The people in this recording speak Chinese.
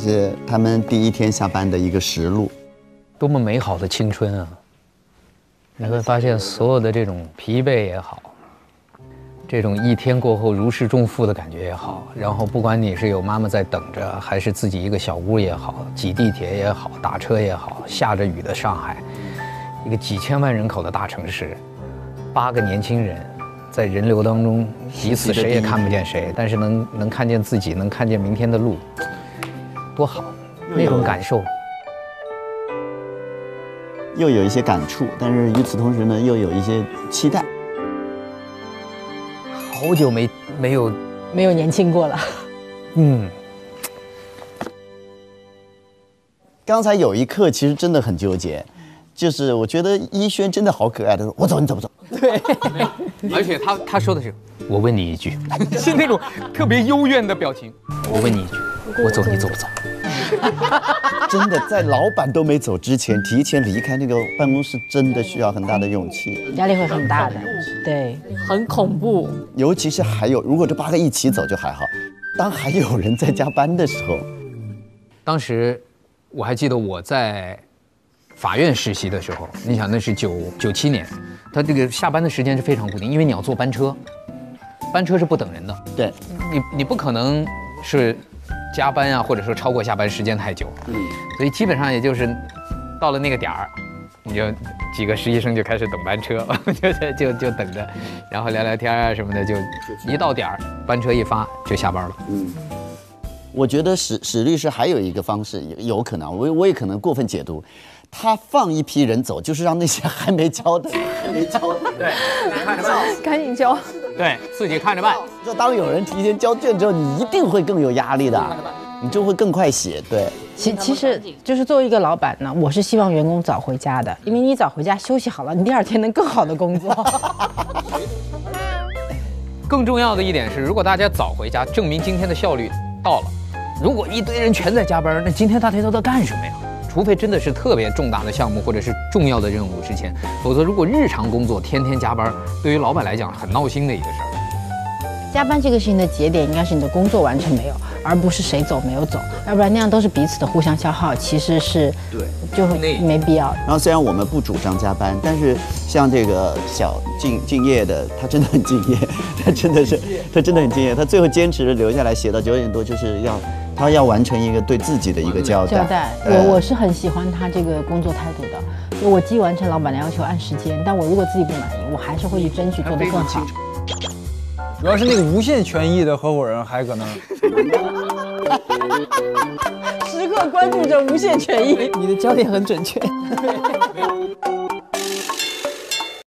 是他们第一天下班的一个实录。多么美好的青春啊！你会发现，所有的这种疲惫也好，这种一天过后如释重负的感觉也好，然后不管你是有妈妈在等着，还是自己一个小屋也好，挤地铁也好，打车也好，下着雨的上海，一个几千万人口的大城市，八个年轻人在人流当中，彼此谁也看不见谁，但是能能看见自己，能看见明天的路，多好，那种感受。又有一些感触，但是与此同时呢，又有一些期待。好久没没有没有年轻过了。嗯。刚才有一刻其实真的很纠结，就是我觉得一轩真的好可爱他说：“我走，你走不走？” 对。而且他他说的是：“我问你一句，是那种特别幽怨的表情。我问你一句，我走，你走不走？” 真的，在老板都没走之前，提前离开那个办公室，真的需要很大的勇气，压力会很大的，对，很恐怖。尤其是还有，如果这八个一起走就还好，当还有人在加班的时候，当时我还记得我在法院实习的时候，你想那是九九七年，他这个下班的时间是非常固定，因为你要坐班车，班车是不等人的，对，你你不可能是。加班啊，或者说超过下班时间太久，嗯，所以基本上也就是到了那个点儿，你就几个实习生就开始等班车，就就就等着，然后聊聊天啊什么的，就一到点儿，班车一发就下班了。嗯，我觉得史史律师还有一个方式，有有可能，我我也可能过分解读，他放一批人走，就是让那些还没交的，还没交的，对，赶紧交。对自己看着办。就当有人提前交卷之后，你一定会更有压力的，你就会更快写。对，其其实就是作为一个老板呢，我是希望员工早回家的，因为你早回家休息好了，你第二天能更好的工作。更重要的一点是，如果大家早回家，证明今天的效率到了。如果一堆人全在加班，那今天大家都在干什么呀？除非真的是特别重大的项目或者是重要的任务之前，否则如果日常工作天天加班，对于老板来讲很闹心的一个事儿。加班这个事情的节点应该是你的工作完成没有，而不是谁走没有走，要不然那样都是彼此的互相消耗，其实是对，就没必要。然后虽然我们不主张加班，但是像这个小敬敬业的，他真的很敬业，他真的是他真的很敬业，他最后坚持留下来写到九点多，就是要。他要完成一个对自己的一个交代。交代，我我是很喜欢他这个工作态度的。我既完成老板的要求，按时间，但我如果自己不满意，我还是会去争取做得更好。主要是那个无限权益的合伙人还可能 时刻关注着无限权益。你的焦点很准确。